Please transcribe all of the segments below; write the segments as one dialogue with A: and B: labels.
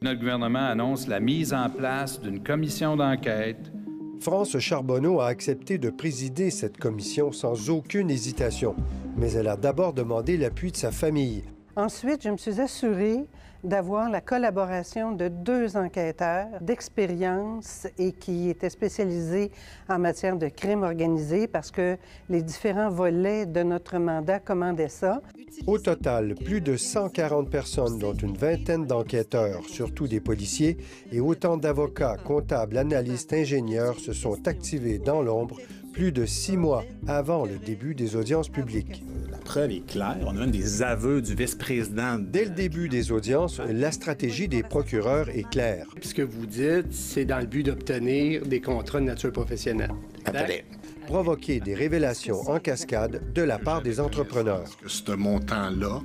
A: Notre gouvernement annonce la mise en place d'une commission d'enquête.
B: France Charbonneau a accepté de présider cette commission sans aucune hésitation, mais elle a d'abord demandé l'appui de sa famille.
C: Ensuite, je me suis assurée d'avoir la collaboration de deux enquêteurs d'expérience et qui étaient spécialisés en matière de crime organisé parce que les différents volets de notre mandat commandaient ça.
B: Au total, plus de 140 personnes, dont une vingtaine d'enquêteurs, surtout des policiers, et autant d'avocats, comptables, analystes, ingénieurs se sont activés dans l'ombre plus de six mois avant le début des audiences publiques.
D: Preuve est claire. On a même des aveux du vice-président.
B: Dès le début des audiences, la stratégie des procureurs est claire.
E: Ce que vous dites, c'est dans le but d'obtenir des contrats de nature professionnelle.
D: Attendez.
B: Provoquer des révélations en cascade de la part des entrepreneurs.
F: Que ce montant-là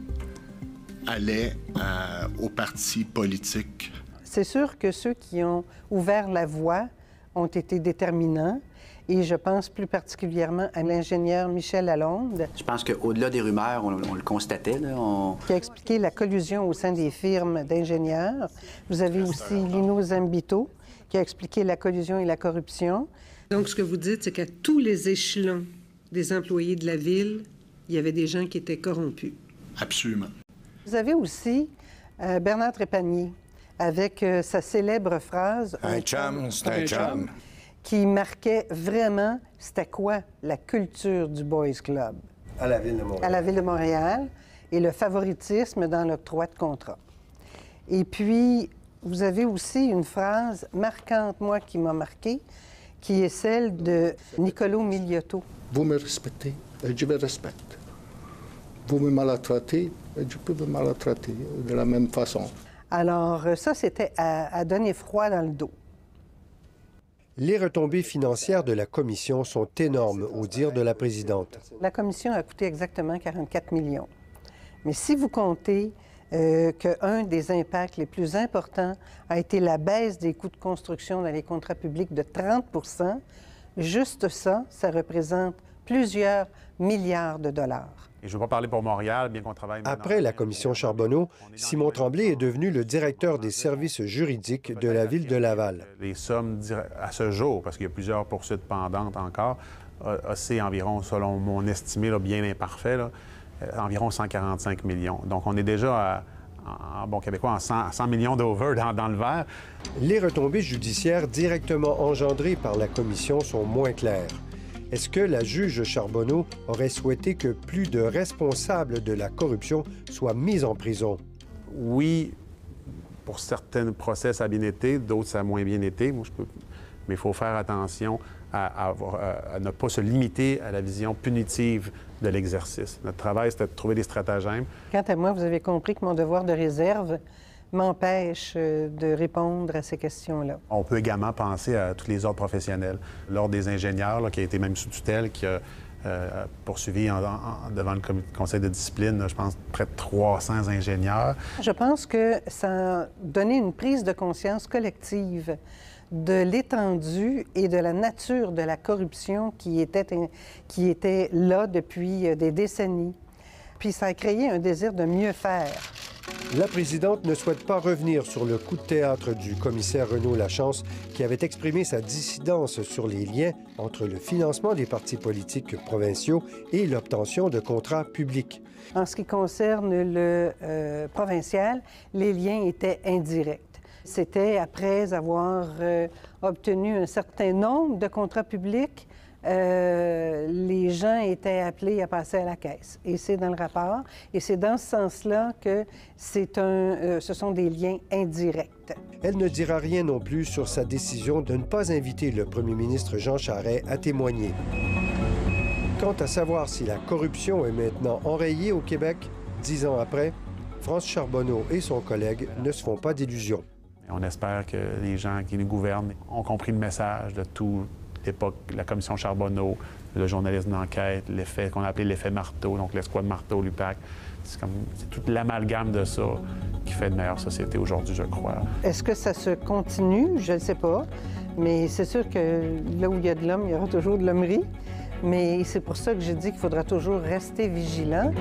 F: allait euh, aux partis politiques.
C: C'est sûr que ceux qui ont ouvert la voie ont été déterminants. Et je pense plus particulièrement à l'ingénieur Michel Lalonde.
G: Je pense qu'au-delà des rumeurs, on, le constatait. Là, on...
C: Qui a expliqué la collusion au sein des firmes d'ingénieurs. Vous avez aussi Lino Zambito, qui a expliqué la collusion et la corruption.
H: Donc, ce que vous dites, c'est qu'à tous les échelons des employés de la ville, il y avait des gens qui étaient corrompus.
F: Absolument.
C: Vous avez aussi euh, Bernard Trépanier, avec euh, sa célèbre phrase
I: Un chum, c'est un chum
C: qui marquait vraiment c'était quoi la culture du Boys Club.
B: À la Ville de Montréal.
C: À la Ville de Montréal et le favoritisme dans l'octroi de contrat. Et puis, vous avez aussi une phrase marquante, moi, qui m'a marqué, qui est celle de Nicolo Miliotto.
J: Vous me respectez et je vous respecte. Vous me maltraitez et je peux vous maltraiter de la même façon.
C: Alors, ça, c'était à, à donner froid dans le dos.
B: Les retombées financières de la commission sont énormes, au dire de la présidente.
C: La commission a coûté exactement 44 millions. Mais si vous comptez euh, qu'un des impacts les plus importants a été la baisse des coûts de construction dans les contrats publics de 30% juste ça, ça représente plusieurs milliards de dollars.
K: Et je ne veux pas parler pour Montréal, bien qu'on travaille...
B: Après la commission Charbonneau, Simon Tremblay est devenu le directeur des services juridiques de la ville de Laval.
K: Les sommes à ce jour, parce qu'il y a plusieurs poursuites pendantes encore, c'est environ, selon mon estimé bien imparfait, euh, environ 145 millions. Donc on est déjà en bon québécois, en 100, millions d'over dans, dans, le vert.
B: Les retombées judiciaires directement engendrées par la commission sont moins claires. Est-ce que la juge Charbonneau aurait souhaité que plus de responsables de la corruption soient mis en prison?
K: Oui, pour certains procès, ça a bien été, d'autres, ça a moins bien été. Moi, je peux... Mais il faut faire attention à, ne pas se limiter à la vision punitive de l'exercice. Notre travail, c'était de trouver des stratagèmes.
C: Quant à moi, vous avez compris que mon devoir de réserve, m'empêche euh, de répondre à ces questions-là.
K: On peut également penser à tous les ordres professionnels. L'Ordre des ingénieurs, qui a été même sous tutelle, qui a euh, poursuivi devant le conseil de discipline, je pense, près de 300 ingénieurs.
C: Je pense que ça a donné une prise de conscience collective de l'étendue et de la nature de la corruption qui était, qui était là depuis euh, des décennies. Puis ça a créé un désir de mieux faire.
B: La présidente ne souhaite pas revenir sur le coup de théâtre du commissaire Renaud Lachance qui avait exprimé sa dissidence sur les liens entre le financement des partis politiques provinciaux et l'obtention de contrats publics.
C: En ce qui concerne le euh, provincial, les liens étaient indirects. C'était après avoir euh, obtenu un certain nombre de contrats publics euh, les gens étaient appelés à passer à la caisse. Et c'est dans le rapport. Et c'est dans ce sens-là que c'est un, euh, ce sont des liens indirects.
B: Elle ne dira rien non plus sur sa décision de ne pas inviter le premier ministre Jean Charest à témoigner. Quant à savoir si la corruption est maintenant enrayée au Québec, dix ans après, France Charbonneau et son collègue ne se font pas d'illusions.
K: On espère que les gens qui nous gouvernent ont compris le message de tout l'époque, la commission Charbonneau, le journalisme d'enquête, l'effet qu'on a appelé l'effet marteau, donc l'escouade marteau, l'UPAC. C'est comme toute l'amalgame de ça qui fait une meilleure société aujourd'hui, je crois.
C: Est-ce que ça se continue? Je ne sais pas. Mais c'est sûr que là où il y a de l'homme, il y aura toujours de l'hommerie. Mais c'est pour ça que j'ai dit qu'il faudra toujours rester vigilant.